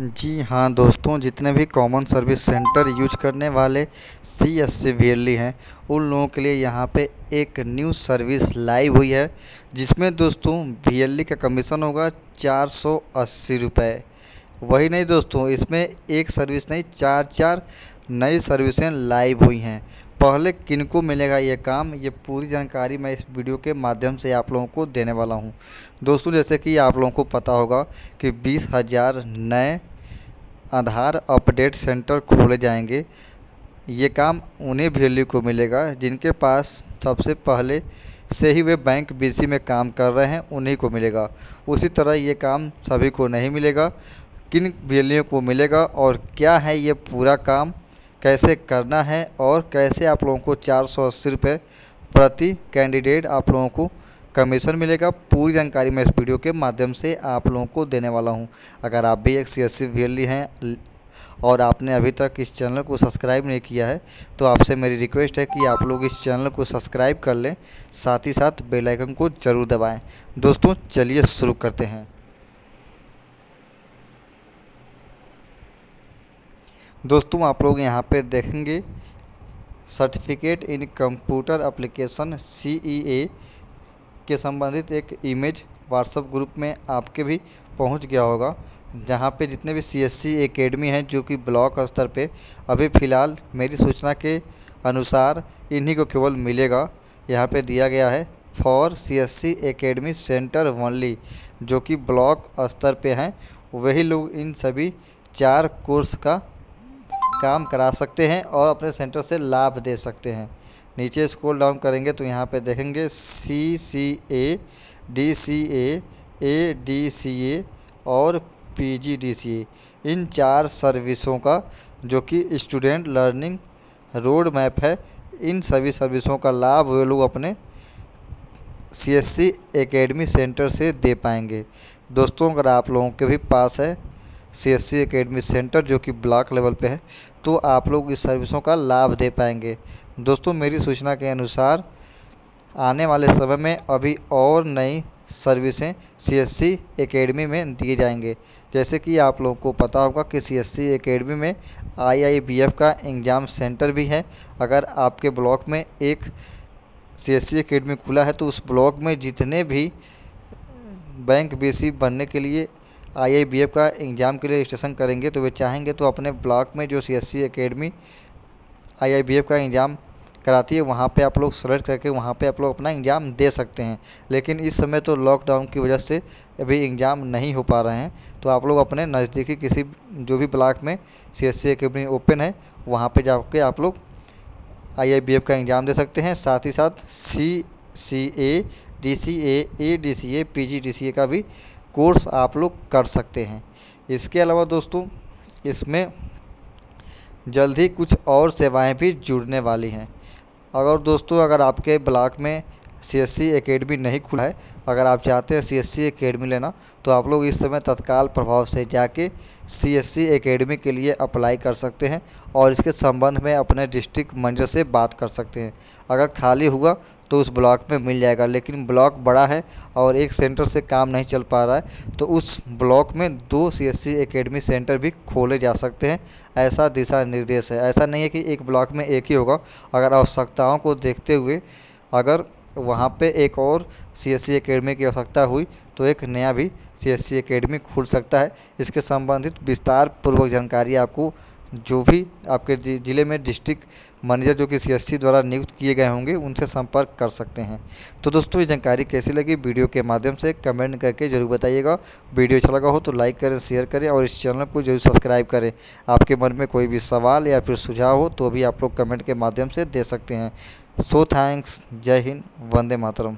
जी हाँ दोस्तों, जितने भी कॉमन सर्विस सेंटर यूज़ करने वाले सी एस सी वी हैं, उन लोगों के लिए यहाँ पे एक न्यू सर्विस लाइव हुई है, जिसमें दोस्तों वीएलई का कमीशन होगा चार सौ अस्सी रुपये वही नहीं दोस्तों, इसमें एक सर्विस नहीं, चार चार नई सर्विसें लाइव हुई हैं। पहले किनको मिलेगा ये काम, ये पूरी जानकारी मैं इस वीडियो के माध्यम से आप लोगों को देने वाला हूँ। दोस्तों, जैसे कि आप लोगों को पता होगा कि बीस हज़ार नए आधार अपडेट सेंटर खोले जाएँगे। ये काम उन्हें भी को मिलेगा जिनके पास सबसे पहले से ही वे बैंक बीसी में काम कर रहे हैं, उन्हीं को मिलेगा। उसी तरह ये काम सभी को नहीं मिलेगा। किन भी को मिलेगा और क्या है ये पूरा काम कैसे करना है और कैसे आप लोगों को चार सौ अस्सी रुपये प्रति कैंडिडेट आप लोगों को कमीशन मिलेगा। पूरी जानकारी मैं इस वीडियो के माध्यम से आप लोगों को देने वाला हूँ। अगर आप भी एक सी एस हैं और आपने अभी तक इस चैनल को सब्सक्राइब नहीं किया है तो आपसे मेरी रिक्वेस्ट है कि आप लोग इस चैनल को सब्सक्राइब कर लें, साथ ही साथ बेल आइकन को ज़रूर दबाएँ। दोस्तों, चलिए शुरू करते हैं। दोस्तों, आप लोग यहाँ पे देखेंगे certificate in computer application CEA के संबंधित एक इमेज व्हाट्सएप ग्रुप में आपके भी पहुँच गया होगा, जहाँ पे जितने भी सी एस एकेडमी हैं जो कि ब्लॉक स्तर पे, अभी फ़िलहाल मेरी सूचना के अनुसार इन्हीं को केवल मिलेगा। यहाँ पे दिया गया है for C S academy centre only जो कि ब्लॉक स्तर पे हैं। वही लोग इन सभी चार कोर्स का काम करा सकते हैं और अपने सेंटर से लाभ दे सकते हैं। नीचे स्क्रॉल डाउन करेंगे तो यहाँ पे देखेंगे सी C A D C A A D C ए और पी जी डी सी ए इन चार सर्विसों का, जो कि स्टूडेंट लर्निंग रोड मैप है, इन सभी सर्विसों का लाभ वे लोग अपने C S C academy centre से दे पाएँगे। दोस्तों, अगर आप लोगों के भी पास है C S C academy centre जो कि ब्लॉक लेवल पे है तो आप लोग इस सर्विसों का लाभ दे पाएँगे। दोस्तों, मेरी सूचना के अनुसार, आने वाले समय में अभी और नई सर्विसें सी एस सी अकेडमी में दिए जाएँगे। जैसे कि आप लोगों को पता होगा कि सी एस सी अकेडमी में आई आई बी एफ़ का एग्ज़ाम सेंटर भी है। अगर आपके ब्लॉक में एक सी एस सी अकेडमी खुला है तो उस ब्लॉक में जितने भी बैंक बेसी बनने के लिए आईआईबीएफ का एग्ज़ाम के लिए रजिस्ट्रेशन करेंगे तो वे चाहेंगे तो अपने ब्लॉक में जो सी एस सी अकेडमी आई का एग्ज़ाम कराती है, वहाँ पे आप लोग सेलेक्ट करके वहाँ पे आप लोग अपना एग्ज़ाम दे सकते हैं। लेकिन इस समय तो लॉकडाउन की वजह से अभी एग्ज़ाम नहीं हो पा रहे हैं तो आप लोग अपने नज़दीकी किसी जो भी ब्लॉक में C S C academy open है, वहाँ पे जाके आप लोग आईआईबीएफ का एग्ज़ाम दे सकते हैं। साथ ही साथ C C A D C A A D C A P G D C A का भी कोर्स आप लोग कर सकते हैं। इसके अलावा दोस्तों, इसमें जल्द ही कुछ और सेवाएँ भी जुड़ने वाली हैं। अगर दोस्तों, अगर आपके ब्लॉक में सी एस सी अकेडमी नहीं खुला है। अगर आप चाहते हैं सी एस सी अकेडमी लेना तो आप लोग इस समय तत्काल प्रभाव से जाके सी एस सी अकेडमी के लिए अप्लाई कर सकते हैं और इसके संबंध में अपने डिस्ट्रिक्ट मैनेजर से बात कर सकते हैं। अगर खाली हुआ तो उस ब्लॉक में मिल जाएगा, लेकिन ब्लॉक बड़ा है और एक सेंटर से काम नहीं चल पा रहा है तो उस ब्लॉक में दो C S C academy centre भी खोले जा सकते हैं। ऐसा दिशा निर्देश है। ऐसा नहीं है कि एक ब्लॉक में एक ही होगा। अगर आवश्यकताओं को देखते हुए अगर वहाँ पे एक और सी एस सी अकेडमी की आवश्यकता हुई तो एक नया भी सी एस सी अकेडमी खुल सकता है। इसके संबंधित विस्तार पूर्वक जानकारी आपको जो भी आपके ज़िले में डिस्ट्रिक्ट मैनेजर जो कि CSC द्वारा नियुक्त किए गए होंगे, उनसे संपर्क कर सकते हैं। तो दोस्तों, ये जानकारी कैसी लगी? वीडियो के माध्यम से कमेंट करके ज़रूर बताइएगा। वीडियो अच्छा लगा हो तो लाइक करें, शेयर करें और इस चैनल को ज़रूर सब्सक्राइब करें। आपके मन में कोई भी सवाल या फिर सुझाव हो तो भी आप लोग कमेंट के माध्यम से दे सकते हैं। सो थैंक्स जय हिंद वंदे मातरम